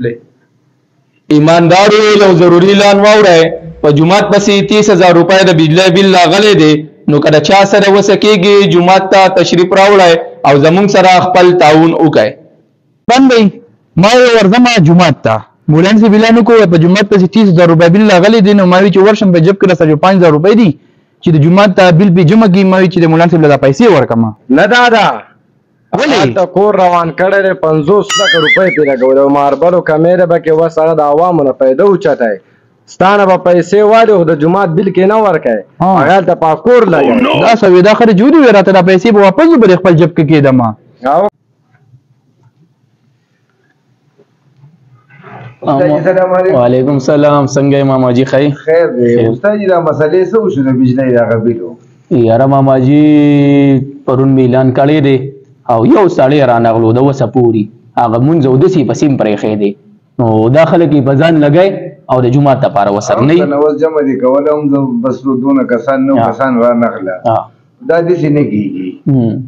له ایماندار ویل او ضروري اعلان واوره په جومات پسې تیس هزار روپۍ د بجلی بیل راغلی دی نو که د چا سره وسه کیږي جومات ته تشریف راوړی او زموږ سره خپل تعاون وکړی. بند دی ما وې ورځم جومات ته مولان صیب اعلان وکړو په جومات پسې تیس هزار روپۍ بیل راغلی دی نو ما وې چې ورشم په جب کې راسره یو پنځ هزار روپۍ دي چې د جومات ته بیل پې جمع کړي ما وې چې د مولان صیب له دا پیسې ورکړم. نه دا ده ولی تا کور روان کړی دی پنځوس لکه روپۍ پرې لګولې او ماربلو کمېره به کې وس هغه د عوامو نه پیدا اوچتی ستانه به پیسې والي خو د جومات بل کې نه ورکوي هغلته په کور لګوي oh, دا سوي دا خرج ولي وي راته دا پیسې به واپس به د خپل جب کې کېدم وعلیکم سلام څنګه یې ماما جی خی خیر دی استاد جی دا مسلې څه وشو د بجلی دا غبیلو یاره ماما جی پرون میلان کړی دی او یو سړی رانغلو د وسه پوری هغه مونږ او دسی پسیم پرې خې دی نو دا خلک په ځان لګای او د جمعه ته پاره وسر نه نو جمع دي کوله هم بس دونه کسان نو کسان را نغله دا د څه نه کیږي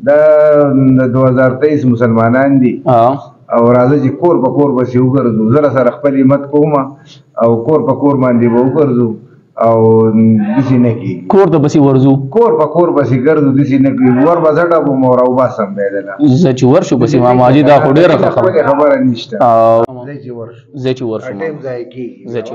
دا د 2023 مسلمانان دي او راځي چې کور په کور به سي وګرځو زره سره خپل همت کوم او کور په کور باندې به وګرځو او دسی نه کی کور ته بسی ورزو کور په کور بسی ګرځو دسی نه کی ور بزړه بو مور او باسم به دلا زه چې ورشو بسی ما ماجی دا خو ډیره خبره خبره نشته زه چې ورشو زه چې ورشو ټیم ځای کی زه چې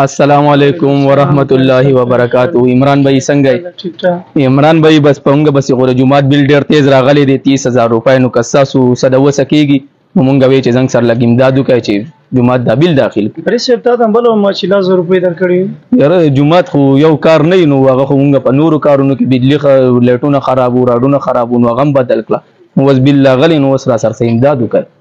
السلام علیکم ورحمت الله وبرکاتہ عمران بھائی څنګه عمران بھائی بس پونګ بس غره جمعات بل ډیر تیز راغلی دی 30000 روپۍ نو کساسو سدو سکیږي مونږ وی چې څنګه سر لګیم دادو کوي چې جمعات دا بل داخل پرې سیب ته هم بل ما چې 1000 روپۍ درکړي یاره جمعات خو یو کار نه نو هغه خو مونږ په نورو کارونو کې بجلی خ لټونه خرابو راډونه خرابو نو غم بدل کړه نو وس بالله غلی نو وس را سر سیم دادو کوي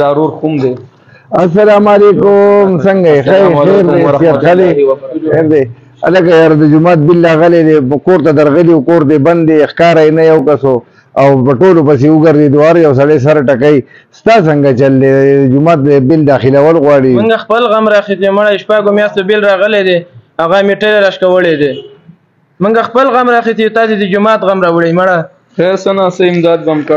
دا رور کوم دی السلام علیکم څنګه یې خیر خیر دی سیر خلی خیر دی الګا یار د جمعات بالله غلې دی کور ته درغلی او کور دی بند دی ښکار نه یو کسو او بټولو پسې وګرځي دوار یو سړی سر ټکای ستا څنګه چل دی جمعات بل داخله ول غواړي موږ خپل غم راخې دی مړ شپږو میاشتو بل راغلې دی هغه میټر راښکولې دی موږ خپل غم راخې دی تاسو د جمعات غم راوړی مړه خیر سنا سه امداد بم کړ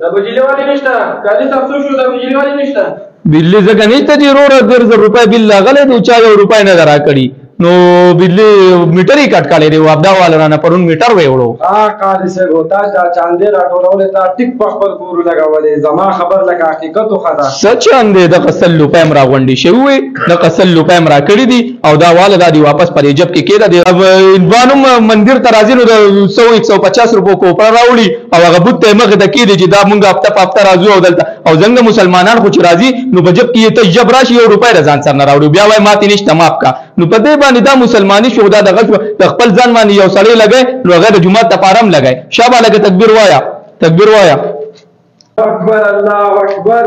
دا بجلی والی نشته کالی صاحب څو شو دا بجلی والی نشته بجلی ځکه نشته چې روره ډېر زر روپۍ بل لاغلی دی چا یو روپۍ نه درا کړي نو بجلی میټر یې کټ کړی دی وابدا والا رانه پرون میټر وې وړو ها قاضي صاحب هوتا دا چاندې راټولولې تا ټیک په خپل کور لګولې زما خبر لکه حقیقت خدا سچ اندې د قسل لوپم را غونډي شوی د قسل لوپم را کړی دی او دا واله دا دی واپس پر جب کې کېده دی اب هندوانو مندر ته راځي نو د 100 150 روپو کوپر راوړي او هغه بوت ته مخ د کې دی چې دا مونږه هفته په هفته راځو او دلته او څنګه مسلمانان خو چې راځي نو په جب کې ته جب راشي یو روپۍ رضان سره نه راوړي بیا وای ماته نشته ماپ کا نو په دې باندې دا مسلمانۍ شو دا د غلط د خپل ځان باندې یو سړی لګي نو هغه د جمعه ته پارم لګي شابه لګي تکبیر وایا تکبیر وایا اکبر الله اکبر